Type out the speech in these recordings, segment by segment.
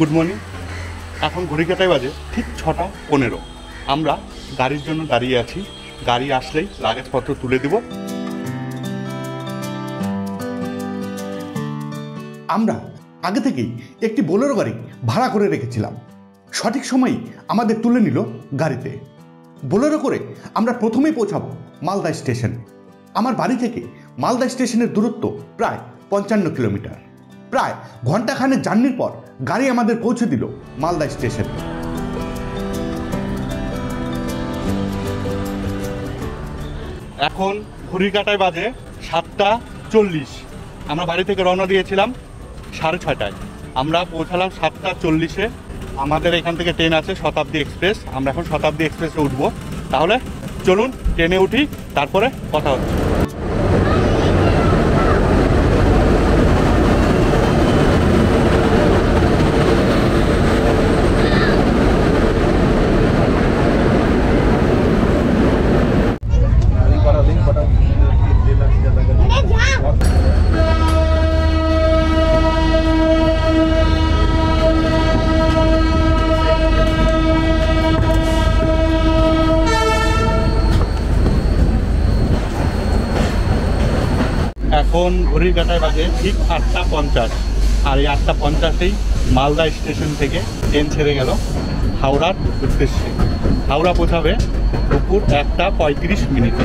Good morning এখন ঘড়ি কাটায় বাজে ঠিক ছটা পনেরো। আমরা গাড়ির জন্য দাঁড়িয়ে আছি। গাড়ি আসলেই লাগেজপত্র তুলে দিব। আমরা আগে থেকেই একটি বোলেরো গাড়ি ভাড়া করে রেখেছিলাম। সঠিক সময়ই আমাদের তুলে নিল গাড়িতে। বোলেরো করে আমরা প্রথমেই পৌঁছাবো মালদা স্টেশন। আমার বাড়ি থেকে মালদা স্টেশনের দূরত্ব প্রায় পঞ্চান্ন কিলোমিটার। প্রায় ঘন্টাখানেক জার্নির পর গাড়ি আমাদের পৌঁছে দিল, মালদা স্টেশনে। এখন ঘড়ি কাটায় বাজে সাতটা চল্লিশ। আমরা বাড়ি থেকে রওনা দিয়েছিলাম সাড়ে ছয়টায়। আমরা পৌঁছালাম সাতটা চল্লিশে। আমাদের এখান থেকে ট্রেন আছে শতাব্দী এক্সপ্রেস। আমরা এখন শতাব্দী এক্সপ্রেসে উঠবো। তাহলে চলুন, ট্রেনে উঠি, তারপরে কথা হচ্ছে। এখন ঘড়ির কাটায় বাজে ঠিক আটটা পঞ্চাশ। আর এই আটটা পঞ্চাশেই মালদা স্টেশন থেকে ট্রেন ছেড়ে গেল হাওড়ার উদ্দেশ্যে। হাওড়া পৌঁছাবে দুপুর একটা পঁয়ত্রিশ মিনিটে।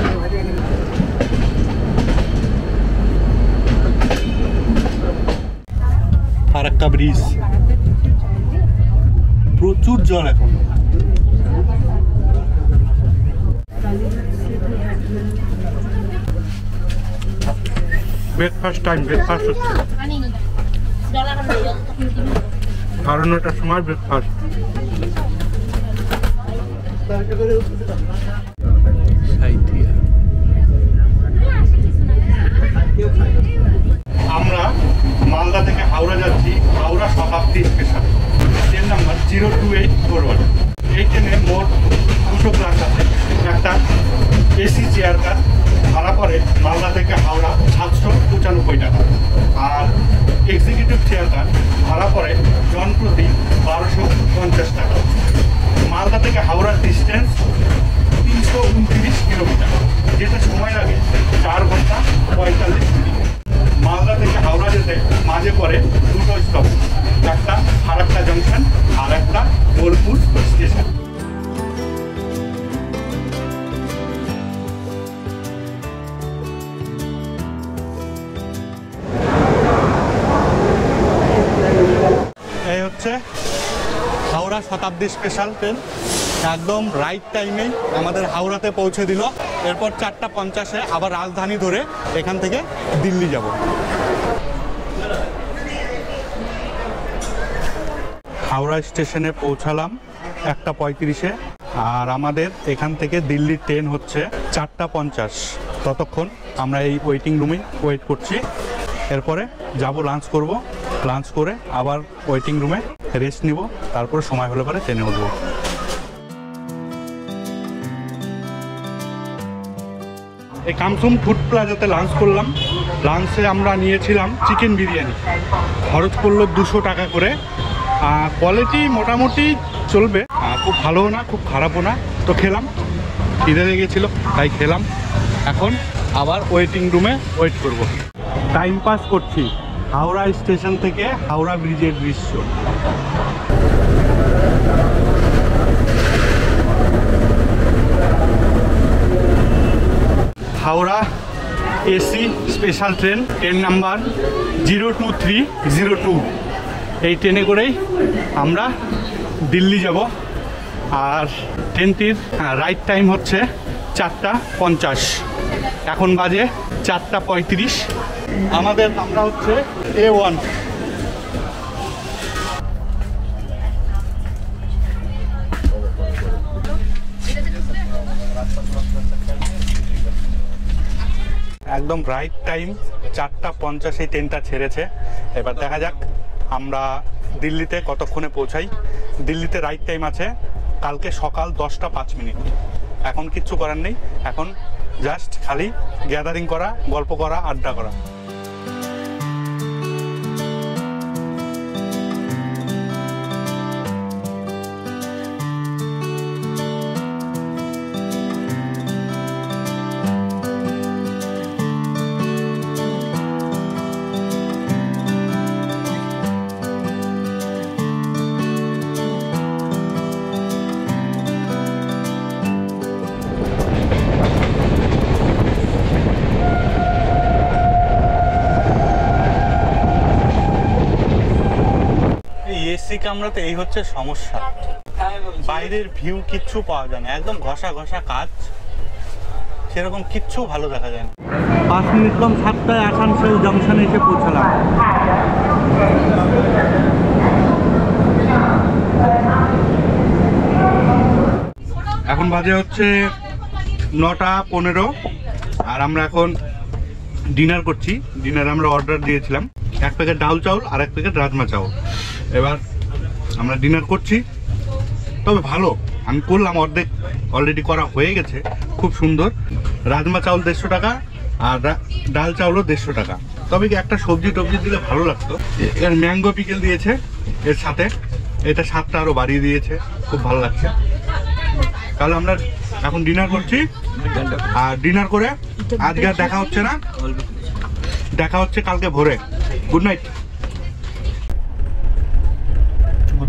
ফারাক্কা ব্রিজ। প্রচুর জল এখন। ব্রেকফাস্ট টাইম ব্রেকফাস্ট হচ্ছে। সাড়ে নটার সময় ব্রেকফাস্ট আমরা মালদা থেকে হাওড়া যাচ্ছি, Howrah Shatabdi special train number zero two eight four Shatabdi special train একদম রাইট টাইমেই আমাদের হাওড়াতে পৌঁছে দিল। এরপর চারটা পঞ্চাশে আবার রাজধানী ধরে এখান থেকে দিল্লি যাব। হাওড়া স্টেশনে পৌঁছালাম একটা পঁয়ত্রিশে, আর আমাদের এখান থেকে দিল্লির ট্রেন হচ্ছে চারটা পঞ্চাশ। ততক্ষণ আমরা এই ওয়েটিং রুমে ওয়েট করছি। এরপরে যাব লাঞ্চ করব। লাঞ্চ করে আবার ওয়েটিং রুমে রেস্ট নিব, তারপরে সময় হলে পরে ট্রেনে উঠবো। এই কামসুম ফুড প্লাজাতে লাঞ্চ করলাম। লাঞ্চে আমরা নিয়েছিলাম চিকেন বিরিয়ানি। খরচ পড়ল দুশো টাকা করে। কোয়ালিটি মোটামুটি চলবে। খুব ভালোও না, খুব খারাপও না। তো খেলাম। খিদে লেগেছিলো, তাই খেলাম। এখন আবার ওয়েটিং রুমে ওয়েট করব। টাইম পাস করছি। হাওড়া স্টেশন থেকে হাওড়া ব্রিজের দৃশ্য। Howrah AC special train train number zero two three zero two. এই ট্রেনে করেই আমরা দিল্লি যাব। আর ট্রেনটির রাইট টাইম হচ্ছে চারটা পঞ্চাশ। এখন বাজে চারটা পঁয়ত্রিশ। আমাদের আমরা হচ্ছে এ ওয়ান একদম রাইট টাইম চারটা পঞ্চাশে ট্রেনটা ছেড়েছে। এবার দেখা যাক, আমরা দিল্লিতে কতক্ষণে পৌঁছাই। দিল্লিতে রাইট টাইম আছে, কালকে সকাল দশটা পাঁচ মিনিট। এখন কিচ্ছু করার নেই। এখন জাস্ট খালি গ্যাদারিং করা গল্প করা আড্ডা করা। এসি কামরাতে এই হচ্ছে সমস্যা। বাইরের ভিউ কিচ্ছু পাওয়া যায় না। একদম ঘষা ঘষা কাজ। সেরকম কিচ্ছু ভালো দেখা যায় না। পাঁচ মিনিট কম সাতটায় আসানসোল জংশনে এসে পৌঁছালাম। এখন বাজে হচ্ছে নটা পনেরো, আর আমরা এখন ডিনার করছি। ডিনার আমরা অর্ডার দিয়েছিলাম। এক প্যাকেট ডাল চাউল আর এক প্যাকেট রাজমা চাউল। এবার আমরা ডিনার করছি। তবে ভালো, আমি করলাম অর্ধেক অলরেডি করা হয়ে গেছে, খুব সুন্দর। রাজমা চাউল দেড়শো টাকা, আর ডাল চাউলও দেড়শো টাকা। তবে কি একটা সবজি টবজি দিলে ভালো লাগতো? এর ম্যাঙ্গো পিকেল দিয়েছে, এর সাথে। এটা স্বাদটা আরও বাড়িয়ে দিয়েছে, খুব ভালো লাগছে। তাহলে আমরা এখন ডিনার করছি। আর ডিনার করে আজকে আর দেখা হচ্ছে না। দেখা হচ্ছে কালকে ভোরে। গুড নাইট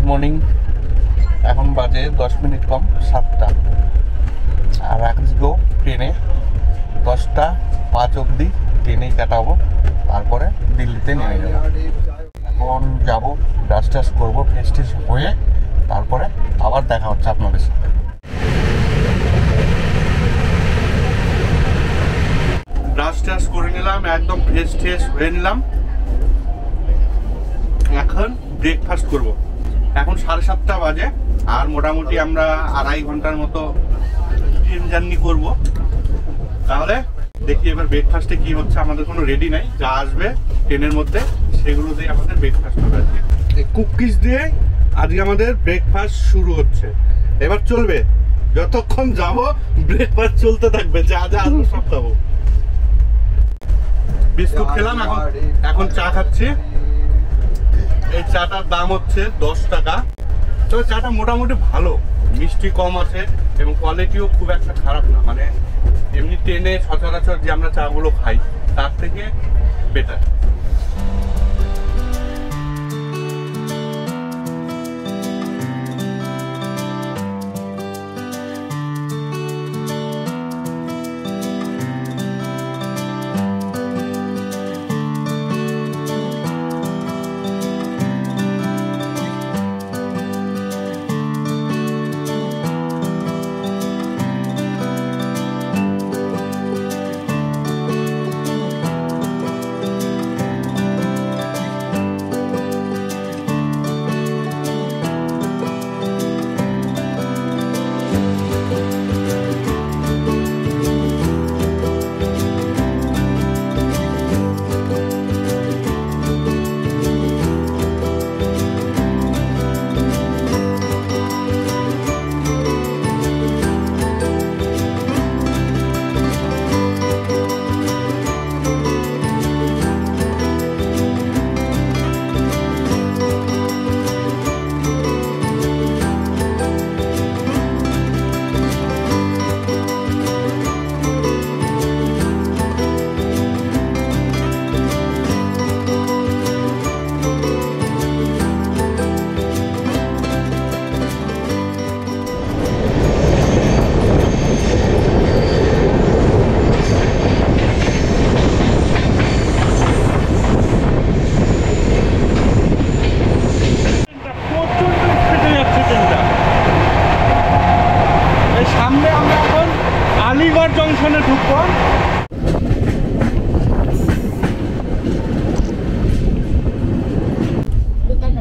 মর্নিং এখন বাজে দশ মিনিট কম, সাতটা। আর আজকেও ট্রেনে, দশটা পাঁচ অবধি ট্রেনেই কাটাবো। তারপরে দিল্লিতে নেমে যাব। এখন যাব, ব্রাশ টাশ করব, ফ্রেশ ট্রেশ হয়ে তারপরে আবার দেখা হচ্ছে আপনাদের সাথে। ব্রাশ টাশ করে নিলাম, একদম ফ্রেশ ট্রেশ হয়ে নিলাম। এখন ব্রেকফাস্ট করব। এখন সাড়ে সাতটা বাজে, আর মোটামুটি আমরা আড়াই ঘণ্টার মতো ট্রেন জার্নি করব। তাহলে দেখি এবার ব্রেকফাস্টে কি হচ্ছে, আমাদের কোনো রেডি নাই, যা আসবে ট্রেনের মধ্যে, সেগুলো দিয়ে আমাদের ব্রেকফাস্ট হবে আজকে। কুকিজ দিয়ে আজকে আমাদের ব্রেকফাস্ট শুরু হচ্ছে। এবার চলবে, যতক্ষণ যাব ব্রেকফাস্ট চলতে থাকবে, যা যা আসবে সব খাব। বিস্কুট খেলাম, এখন এখন চা খাচ্ছি। এই চাটার দাম হচ্ছে দশ টাকা। তবে চাটা মোটামুটি ভালো। মিষ্টি কম আছে এবং কোয়ালিটিও খুব একটা খারাপ না। মানে এমনি ট্রেনে সচরাচর যে আমরা চাগুলো খাই, তার থেকে বেটার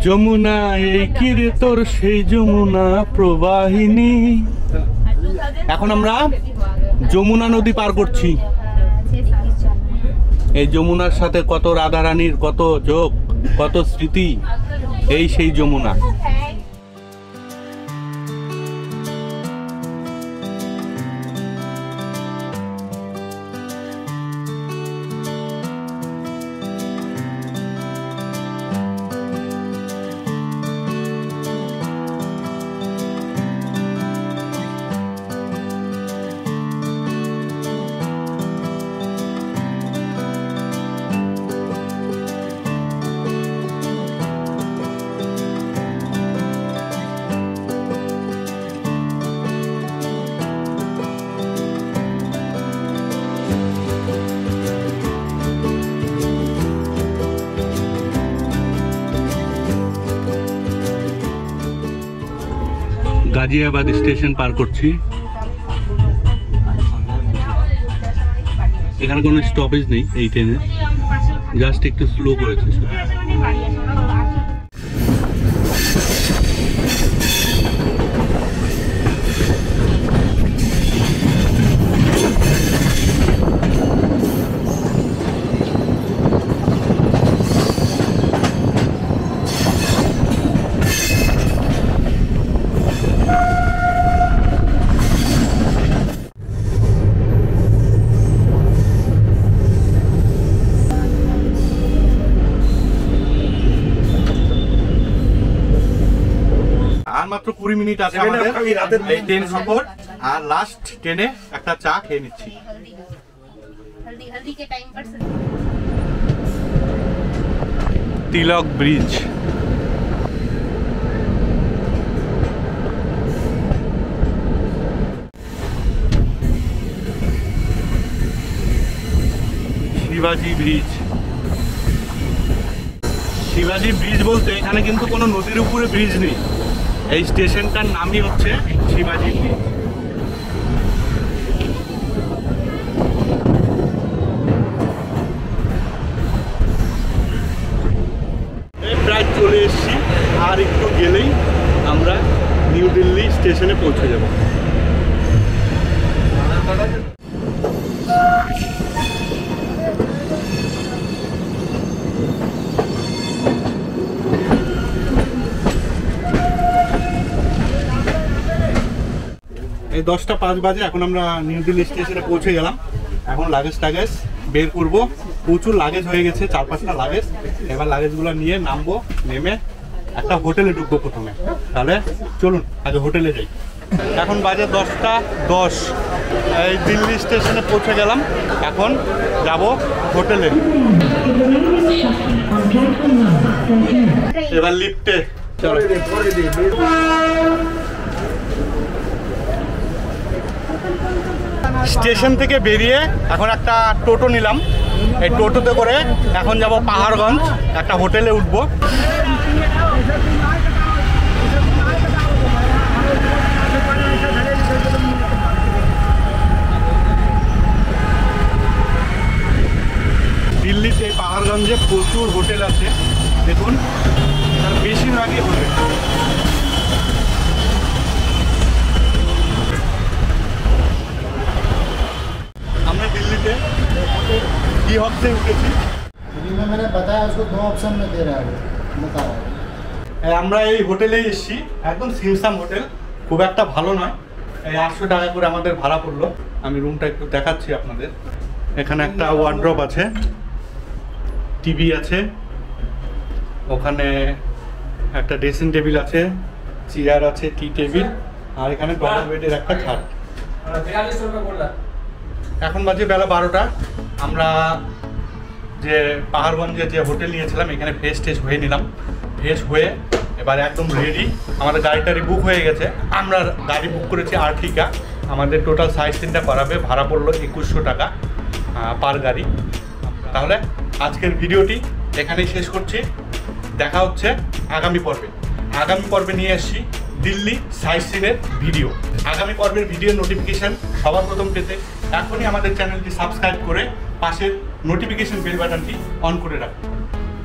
যমুনা এই কিরে তোর সেই যমুনা প্রবাহিনী? এখন আমরা যমুনা নদী পার করছি। এই যমুনার সাথে কত রাধারানীর কত যোগ, কত স্মৃতি, এই সেই যমুনা। গাজিয়াবাদ স্টেশন পার করছি। এখানে কোনো স্টপেজ নেই এই ট্রেনে জাস্ট একটু স্লো করেছে। মিনিট আছে আমাদের। এই ট্রেন সফর আর লাস্ট ট্রেনে একটা চা খেয়ে নিচ্ছি। তিলক ব্রিজ। শিবাজি ব্রিজ। শিবাজি ব্রিজ বলতে এখানে কিন্তু কোনো নদীর উপরে ব্রিজ নেই। এই স্টেশনটার নামই হচ্ছে শিবাজি। ব্রিজ প্রায় চলে এসেছি, আর একটু গেলেই আমরা নিউ দিল্লি স্টেশনে পৌঁছে যাব এই দশটা পাঁচ বাজে, এখন আমরা নিউ দিল্লি স্টেশনে পৌঁছে গেলাম। এখন লাগেজ টাগেজ বের করব। প্রচুর লাগেজ হয়ে গেছে, চার পাঁচটা লাগেজ এবার লাগেজগুলো নিয়ে নামবো, নেমে একটা হোটেলে ঢুকবো প্রথমে। তাহলে চলুন আগে হোটেলে যাই। এখন বাজে দশটা দশ। এই দিল্লি স্টেশনে পৌঁছে গেলাম। এখন যাব হোটেলে। এবার লিফটে চলো। স্টেশন থেকে বেরিয়ে এখন একটা টোটো নিলাম। এই টোটোতে করে এখন যাব পাহাড়গঞ্জ, একটা হোটেলে উঠবো। দিল্লিতে, পাহাড়গঞ্জে প্রচুর হোটেল আছে। দেখুন বেশিরভাগই হোটেল আমরা দিল্লিতে কি হচ্ছে উঠেছি फ्री में मैंने बताया उसको दो ऑप्शन में दे रहा है वो बता रहा है এই আমরা এই হোটেলেই এসেছি একদম সিমসাম হোটেল খুব একটা ভালো নয় এই আটশো টাকা করে আমাদের ভাড়া পড়লো আমি রুমটা একটু দেখাচ্ছি আপনাদের এখানে একটা ওয়ার্ড্রপ আছে টিভি আছে ওখানে একটা ড্রেসিং টেবিল আছে চেয়ার আছে টি টেবিল আর এখানে ডবল বেডের একটা খাট এখন বাজে বেলা বারোটা আমরা যে পাহাড়গঞ্জে যে হোটেল নিয়েছিলাম, এখানে ফ্রেশ টেস্ট হয়ে নিলাম। ফ্রেশ হয়ে এবার একদম রেডি আমাদের গাড়ি টাড়ি বুক হয়ে গেছে। আমরা গাড়ি বুক করেছি আর্টিকা আমাদের টোটাল সাইড সিনটা করাবে ভাড়া পড়ল একুশশো টাকা পার গাড়ি। তাহলে আজকের ভিডিওটি এখানেই শেষ করছি। দেখা হচ্ছে আগামী পর্বে। আগামী পর্বে নিয়ে এসেছি দিল্লি সাইট সিনের ভিডিও। আগামী পর্বের ভিডিও নোটিফিকেশান সবার প্রথম পেতে এখনই আমাদের চ্যানেলটি সাবস্ক্রাইব করে পাশের নোটিফিকেশন বেল বাটনটি অন করে রাখুন।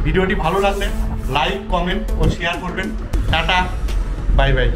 ভিডিওটি ভালো লাগলে লাইক কমেন্ট ও শেয়ার করবেন। Tata bye bye